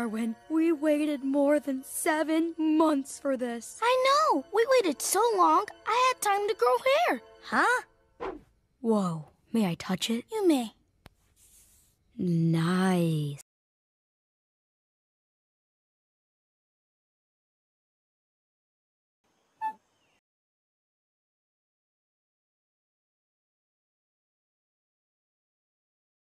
Darwin, we waited more than seven months for this. I know. We waited so long, I had time to grow hair. Huh? Whoa. May I touch it? You may.